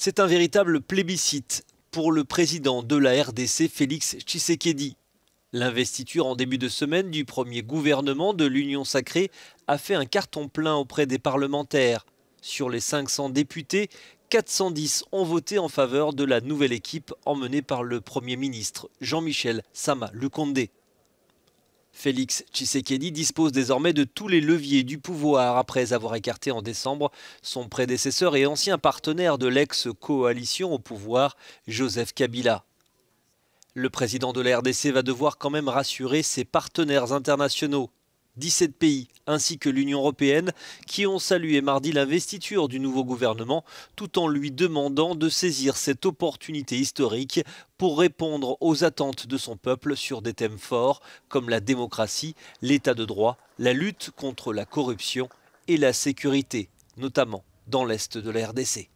C'est un véritable plébiscite pour le président de la RDC, Félix Tshisekedi. L'investiture en début de semaine du premier gouvernement de l'Union sacrée a fait un carton plein auprès des parlementaires. Sur les 500 députés, 410 ont voté en faveur de la nouvelle équipe emmenée par le Premier ministre Jean-Michel Sama Lukonde. Félix Tshisekedi dispose désormais de tous les leviers du pouvoir après avoir écarté en décembre son prédécesseur et ancien partenaire de l'ex-coalition au pouvoir, Joseph Kabila. Le président de la RDC va devoir quand même rassurer ses partenaires internationaux. 17 pays ainsi que l'Union européenne qui ont salué mardi l'investiture du nouveau gouvernement tout en lui demandant de saisir cette opportunité historique pour répondre aux attentes de son peuple sur des thèmes forts comme la démocratie, l'état de droit, la lutte contre la corruption et la sécurité, notamment dans l'est de la RDC.